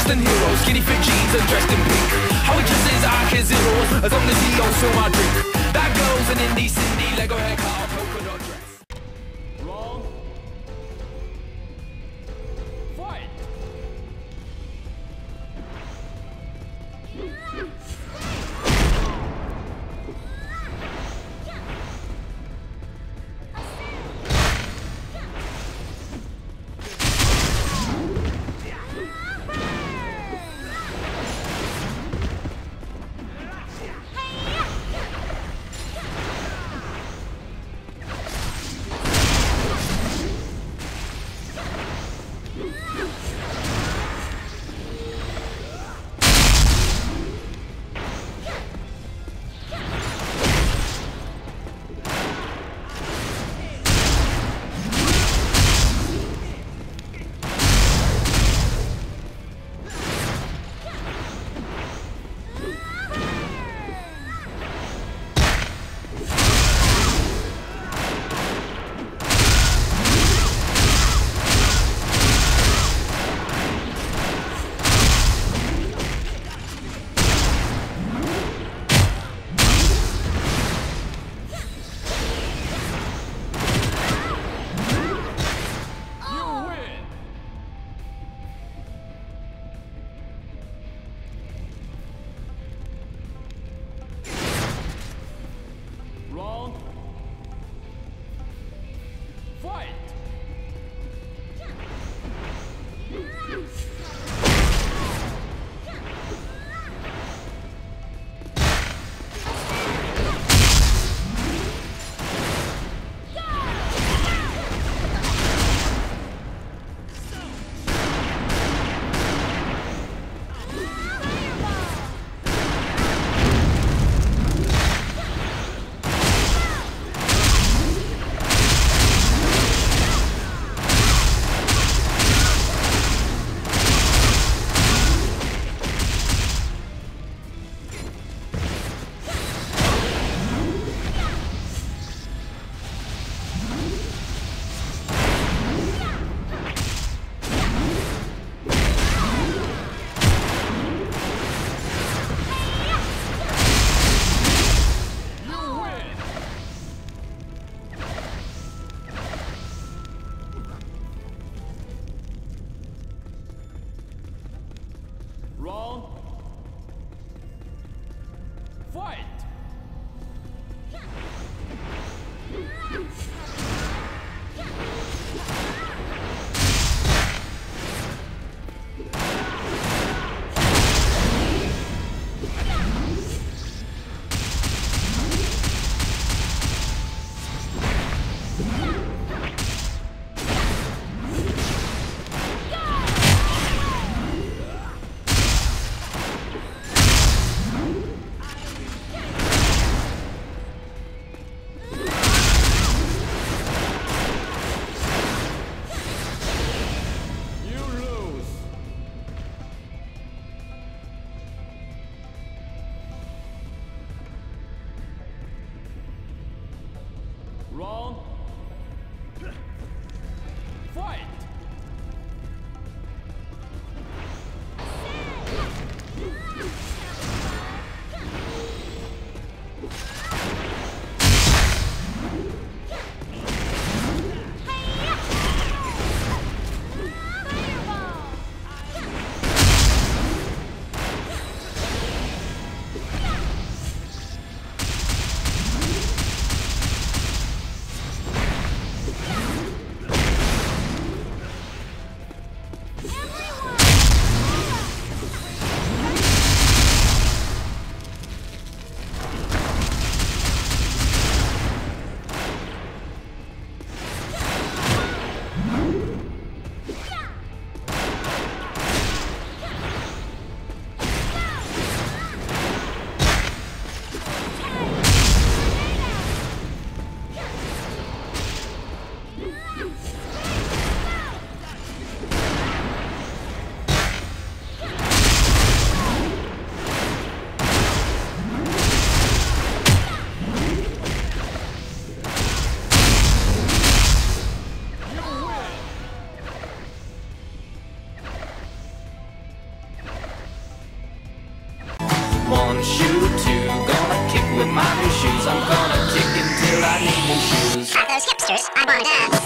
less than heroes. Skinny fit jeans and dressed in pink. How he dresses, I can zero as long as he don't my drink. That girl's an indie Cindy, Lego haircut, Fight. you shoe too. Gonna kick with my new shoes. I'm gonna kick until I need new shoes. Not those hipsters. I wanna dance.